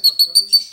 negócio, tá